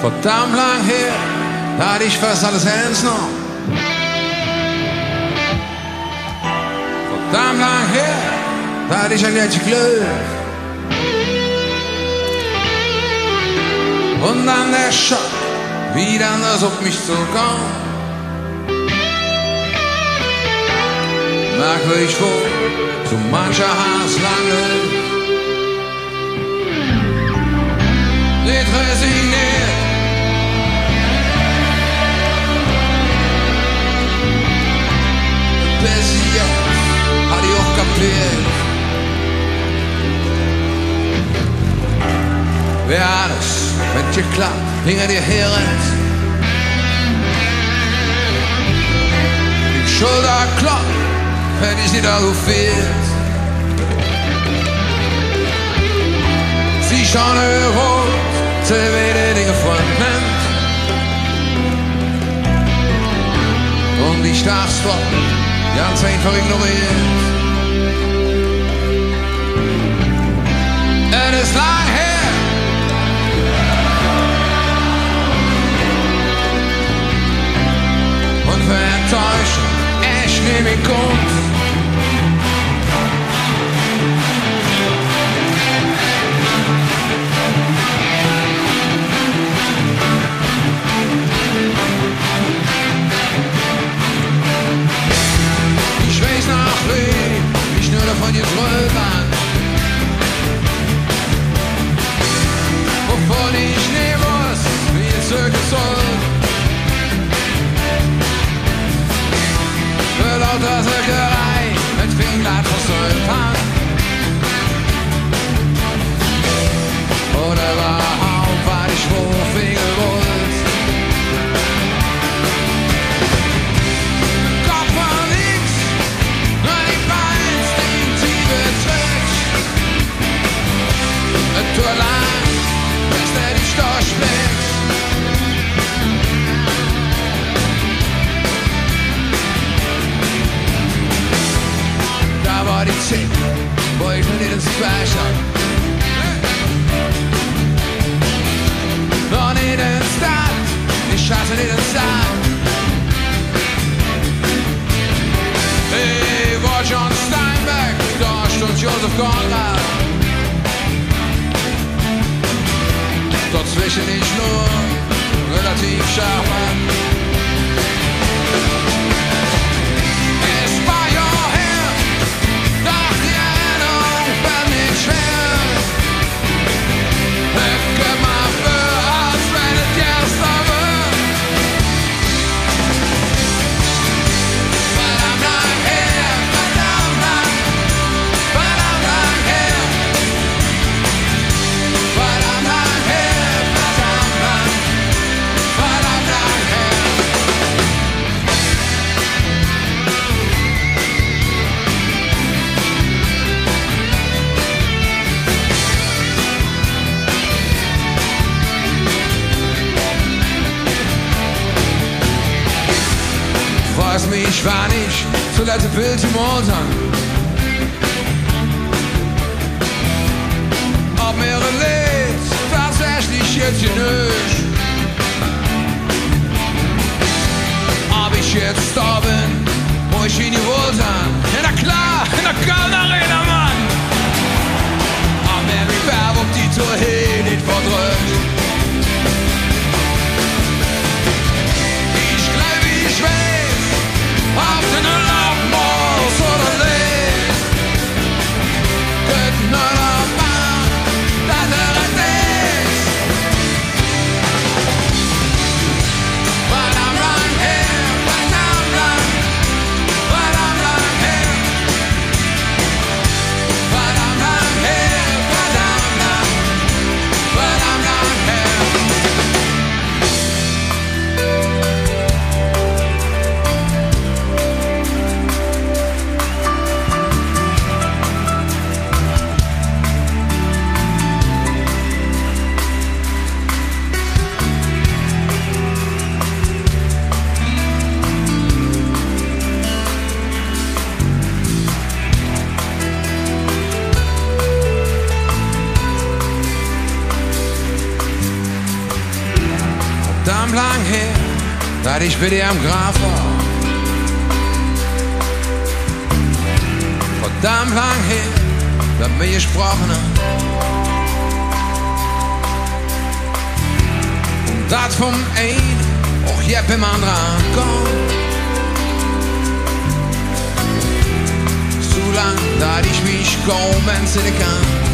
Verdammt lang her, da hatte ich fast alles ernst noch. Verdammt lang her, da hatte ich ein jetzt Glück. Und dann der Schock, wie dann das auf mich zukommt. Merkwürdig wohl, so mancher Hass lange. Nicht resigniert. Klappt, hinter dir herrennt. Die Schulter klopft, wenn ich nicht so fehlt. Sie schauen rot, sie werden Dinge von Und darf's doch ganz einfach ignorieren. Es ist lang her. mes comptes. Girl. I shit, boy, you need a special. On jeden start. die Straße a little Sand. Hey, war John Steinbeck, Dorsch und Joseph Conrad. Dazwischen ich nur relativ scharf an. Ich zuletzt Bild im Montag Ob mir ein Lied tatsächlich jetzt genügt Ob ich jetzt da bin, verdammt lang her, dass ich bei dir am Grab war. Verdammt lang her, dass wir gesprochen haben. Und das vom einen auch jetzt beim anderen kommt. So lang, dass ich mich kaum entsinnen kann.